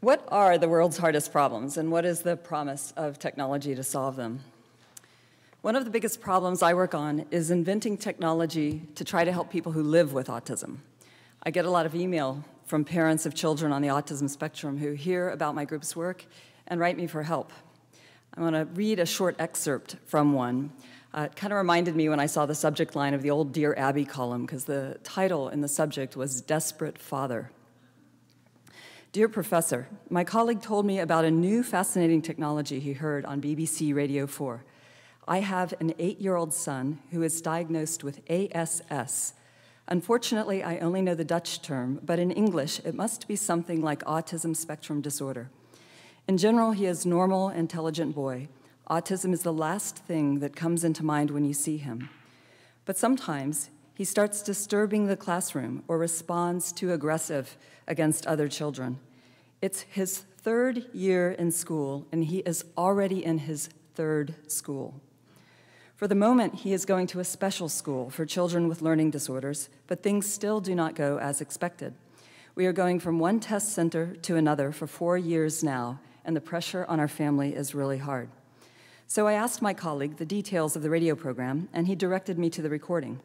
What are the world's hardest problems, and what is the promise of technology to solve them? One of the biggest problems I work on is inventing technology to try to help people who live with autism. I get a lot of email from parents of children on the autism spectrum who hear about my group's work and write me for help. I want to read a short excerpt from one. Uh, it kind of reminded me when I saw the subject line of the old Dear Abby column, because the title in the subject was Desperate Father. Dear Professor, my colleague told me about a new fascinating technology he heard on BBC Radio 4. I have an eight year old son who is diagnosed with ASS. Unfortunately, I only know the Dutch term, but in English, it must be something like autism spectrum disorder. In general, he is a normal, intelligent boy. Autism is the last thing that comes into mind when you see him. But sometimes he starts disturbing the classroom or responds too aggressive against other children. It's his third year in school, and he is already in his third school. For the moment, he is going to a special school for children with learning disorders, but things still do not go as expected. We are going from one test center to another for four years now, and the pressure on our family is really hard. So I asked my colleague the details of the radio program, and he directed me to the recording.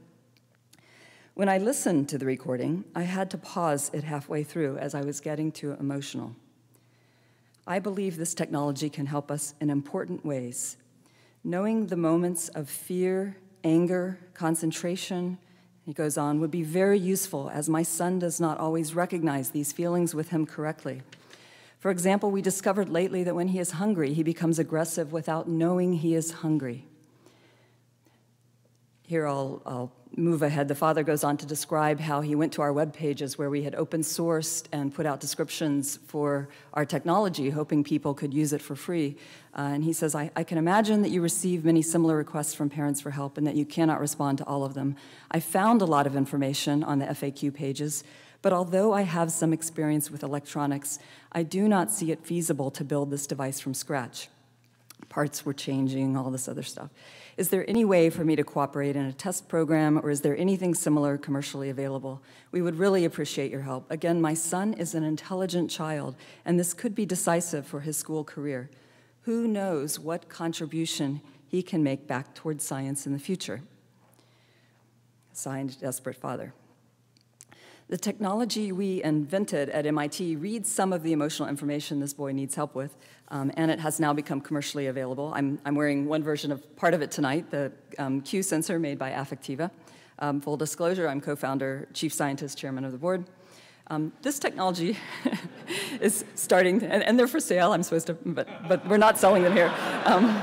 When I listened to the recording, I had to pause it halfway through as I was getting too emotional. I believe this technology can help us in important ways. Knowing the moments of fear, anger, concentration, he goes on, would be very useful as my son does not always recognize these feelings with him correctly. For example, we discovered lately that when he is hungry, he becomes aggressive without knowing he is hungry. Here I'll, I'll, move ahead. The father goes on to describe how he went to our web pages where we had open sourced and put out descriptions for our technology, hoping people could use it for free. Uh, and he says, I, I can imagine that you receive many similar requests from parents for help and that you cannot respond to all of them. I found a lot of information on the FAQ pages, but although I have some experience with electronics, I do not see it feasible to build this device from scratch. Parts were changing, all this other stuff. Is there any way for me to cooperate in a test program, or is there anything similar commercially available? We would really appreciate your help. Again, my son is an intelligent child, and this could be decisive for his school career. Who knows what contribution he can make back towards science in the future? Signed, Desperate Father. The technology we invented at MIT reads some of the emotional information this boy needs help with, um, and it has now become commercially available. I'm, I'm, wearing one version of part of it tonight, the um, Q sensor made by Affectiva. Um, full disclosure, I'm co-founder, chief scientist, chairman of the board. Um, this technology is starting, and, and, they're for sale, I'm supposed to, but, but we're not selling them here. Um,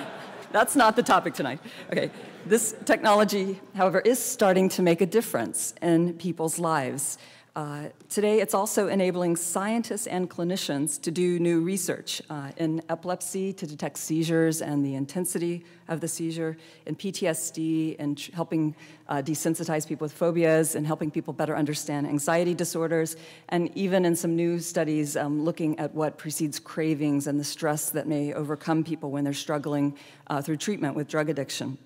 that's not the topic tonight. Okay, this technology, however, is starting to make a difference in people's lives. Uh, today, it's also enabling scientists and clinicians to do new research uh, in epilepsy to detect seizures and the intensity of the seizure, in PTSD, and helping uh, desensitize people with phobias, and helping people better understand anxiety disorders, and even in some new studies um, looking at what precedes cravings and the stress that may overcome people when they're struggling uh, through treatment with drug addiction.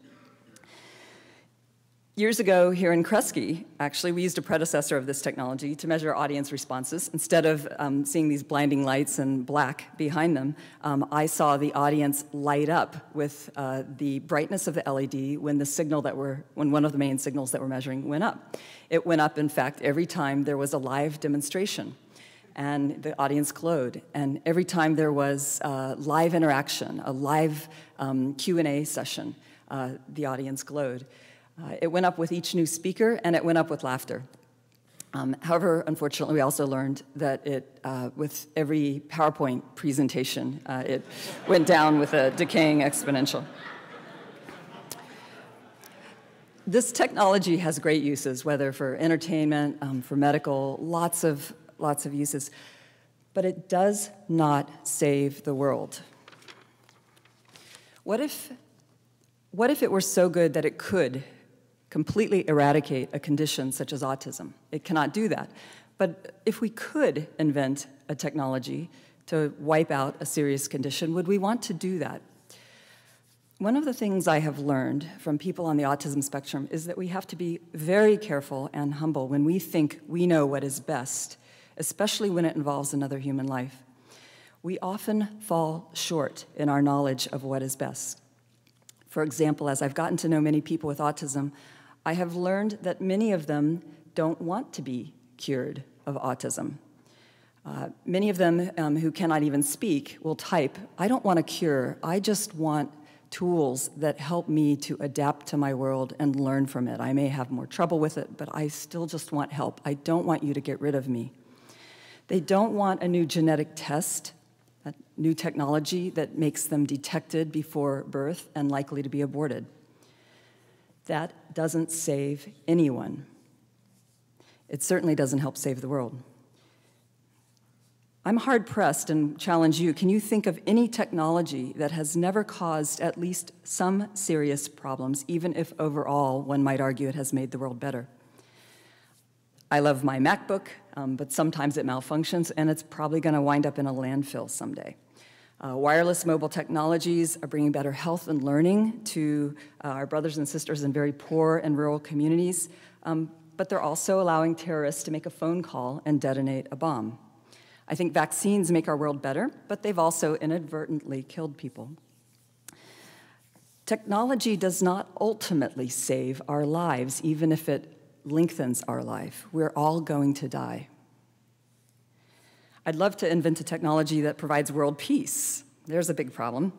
Years ago, here in Kresge, actually, we used a predecessor of this technology to measure audience responses. Instead of um, seeing these blinding lights and black behind them, um, I saw the audience light up with uh, the brightness of the LED when the signal that we're, when one of the main signals that we're measuring went up. It went up, in fact, every time there was a live demonstration and the audience glowed. And every time there was uh, live interaction, a live um, Q&A session, uh, the audience glowed. Uh, it went up with each new speaker, and it went up with laughter. Um, however, unfortunately, we also learned that it, uh, with every PowerPoint presentation, uh, it went down with a decaying exponential. This technology has great uses, whether for entertainment, um, for medical, lots of, lots of uses, but it does not save the world. What if, what if it were so good that it could completely eradicate a condition such as autism. It cannot do that. But if we could invent a technology to wipe out a serious condition, would we want to do that? One of the things I have learned from people on the autism spectrum is that we have to be very careful and humble when we think we know what is best especially when it involves another human life. We often fall short in our knowledge of what is best. For example, as I've gotten to know many people with autism, I have learned that many of them don't want to be cured of autism. Uh, many of them um, who cannot even speak will type, I don't want a cure, I just want tools that help me to adapt to my world and learn from it. I may have more trouble with it, but I still just want help. I don't want you to get rid of me. They don't want a new genetic test, a new technology that makes them detected before birth and likely to be aborted. That doesn't save anyone. It certainly doesn't help save the world. I'm hard pressed and challenge you. Can you think of any technology that has never caused at least some serious problems, even if overall one might argue it has made the world better? I love my MacBook, um, but sometimes it malfunctions and it's probably going to wind up in a landfill someday. Uh, wireless mobile technologies are bringing better health and learning to uh, our brothers and sisters in very poor and rural communities, um, but they're also allowing terrorists to make a phone call and detonate a bomb. I think vaccines make our world better, but they've also inadvertently killed people. Technology does not ultimately save our lives, even if it lengthens our life. We're all going to die. I'd love to invent a technology that provides world peace. There's a big problem.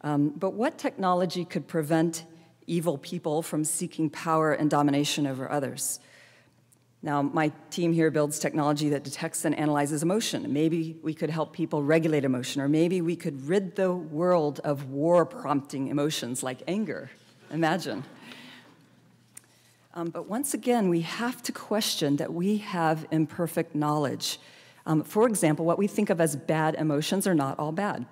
Um, but what technology could prevent evil people from seeking power and domination over others? Now, my team here builds technology that detects and analyzes emotion. Maybe we could help people regulate emotion, or maybe we could rid the world of war prompting emotions like anger. Imagine. Um, but once again, we have to question that we have imperfect knowledge. Um, for example, what we think of as bad emotions are not all bad.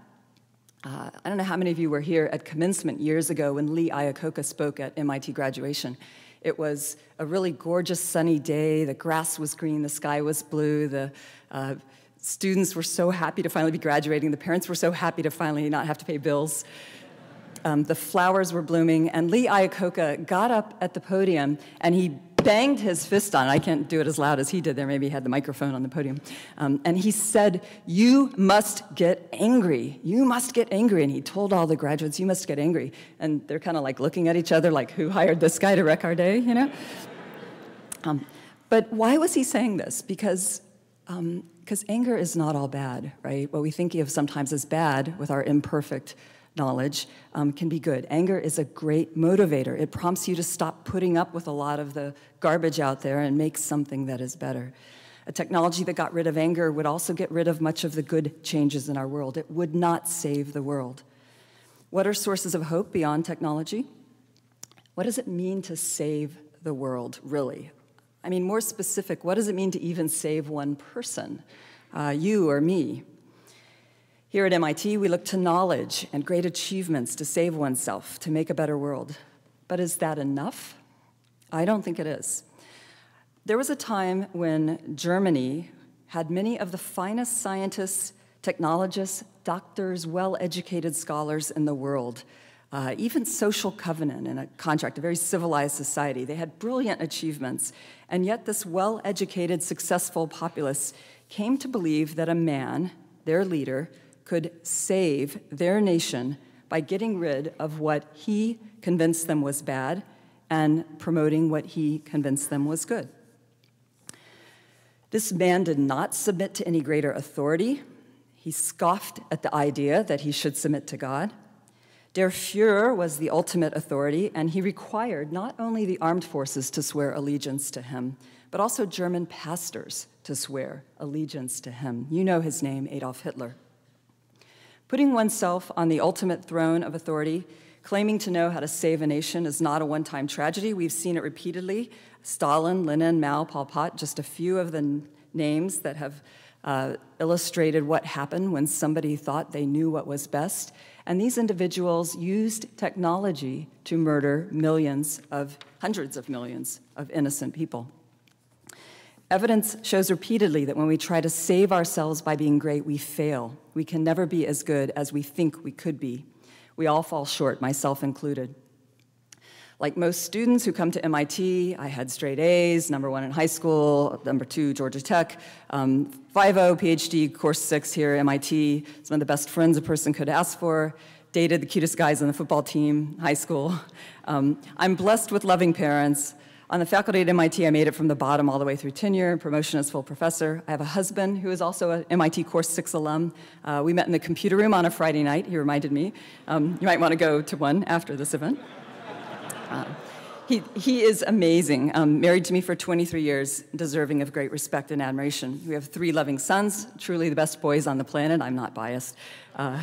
Uh, I don't know how many of you were here at commencement years ago when Lee Iacocca spoke at MIT graduation. It was a really gorgeous sunny day. The grass was green, the sky was blue, the uh, students were so happy to finally be graduating, the parents were so happy to finally not have to pay bills. Um, the flowers were blooming, and Lee Iacocca got up at the podium and he banged his fist on it. I can't do it as loud as he did there. Maybe he had the microphone on the podium. Um, and he said, You must get angry. You must get angry. And he told all the graduates, You must get angry. And they're kind of like looking at each other, like, Who hired this guy to wreck our day, you know? Um, but why was he saying this? Because because um, anger is not all bad, right? What we think of sometimes as bad with our imperfect knowledge um, can be good. Anger is a great motivator. It prompts you to stop putting up with a lot of the garbage out there and make something that is better. A technology that got rid of anger would also get rid of much of the good changes in our world. It would not save the world. What are sources of hope beyond technology? What does it mean to save the world, really? I mean, more specific, what does it mean to even save one person, uh, you or me? Here at MIT, we look to knowledge and great achievements to save oneself, to make a better world. But is that enough? I don't think it is. There was a time when Germany had many of the finest scientists, technologists, doctors, well educated scholars in the world, uh, even social covenant and a contract, a very civilized society. They had brilliant achievements, and yet this well educated, successful populace came to believe that a man, their leader, could save their nation by getting rid of what he convinced them was bad and promoting what he convinced them was good. This man did not submit to any greater authority. He scoffed at the idea that he should submit to God. Der Fuhrer was the ultimate authority, and he required not only the armed forces to swear allegiance to him, but also German pastors to swear allegiance to him. You know his name, Adolf Hitler. Putting oneself on the ultimate throne of authority, claiming to know how to save a nation, is not a one time tragedy. We've seen it repeatedly. Stalin, Lenin, Mao, Pol Pot, just a few of the names that have uh, illustrated what happened when somebody thought they knew what was best. And these individuals used technology to murder millions of, hundreds of millions of innocent people. Evidence shows repeatedly that when we try to save ourselves by being great, we fail. We can never be as good as we think we could be. We all fall short, myself included. Like most students who come to MIT, I had straight A's, number one in high school, number two, Georgia Tech, um, 5.0 PhD, course six here at MIT, some of the best friends a person could ask for, dated the cutest guys on the football team, high school. Um, I'm blessed with loving parents. On the faculty at MIT, I made it from the bottom all the way through tenure and promotion as full professor. I have a husband who is also an MIT Course 6 alum. Uh, we met in the computer room on a Friday night, he reminded me. Um, you might want to go to one after this event. Uh, he, he is amazing, um, married to me for 23 years, deserving of great respect and admiration. We have three loving sons, truly the best boys on the planet. I'm not biased. Uh,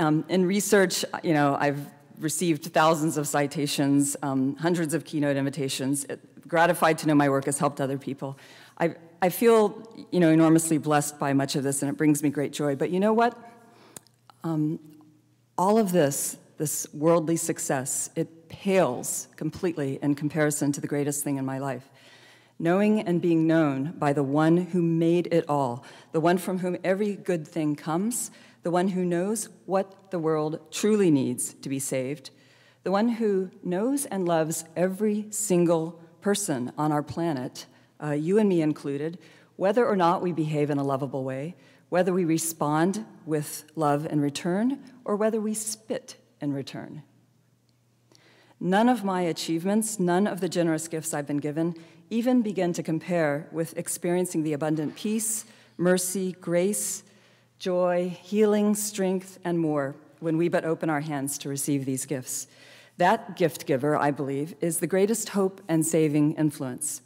um, in research, you know, I've received thousands of citations, um, hundreds of keynote invitations. It, gratified to know my work has helped other people. I, I feel, you know, enormously blessed by much of this, and it brings me great joy. But you know what? Um, all of this, this worldly success, it pales completely in comparison to the greatest thing in my life. Knowing and being known by the one who made it all, the one from whom every good thing comes, the one who knows what the world truly needs to be saved, the one who knows and loves every single person on our planet, uh, you and me included, whether or not we behave in a lovable way, whether we respond with love in return, or whether we spit in return. None of my achievements, none of the generous gifts I've been given, even begin to compare with experiencing the abundant peace, mercy, grace, joy, healing, strength, and more when we but open our hands to receive these gifts. That gift giver, I believe, is the greatest hope and saving influence.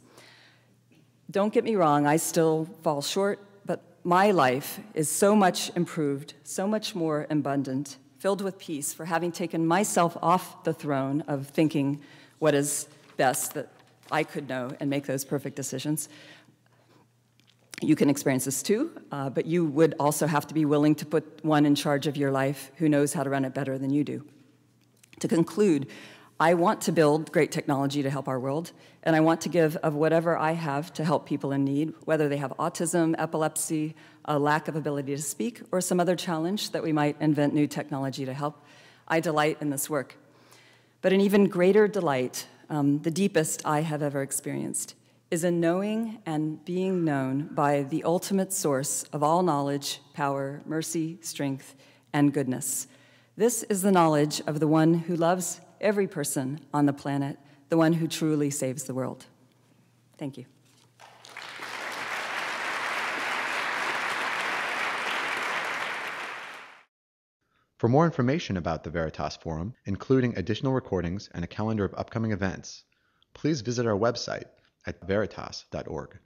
Don't get me wrong, I still fall short, but my life is so much improved, so much more abundant, filled with peace for having taken myself off the throne of thinking what is best that I could know and make those perfect decisions. You can experience this too, uh, but you would also have to be willing to put one in charge of your life who knows how to run it better than you do. To conclude, I want to build great technology to help our world, and I want to give of whatever I have to help people in need, whether they have autism, epilepsy, a lack of ability to speak, or some other challenge that we might invent new technology to help. I delight in this work. But an even greater delight, um, the deepest I have ever experienced, is a knowing and being known by the ultimate source of all knowledge, power, mercy, strength, and goodness. This is the knowledge of the one who loves every person on the planet, the one who truly saves the world. Thank you. For more information about the Veritas Forum, including additional recordings and a calendar of upcoming events, please visit our website at veritas.org.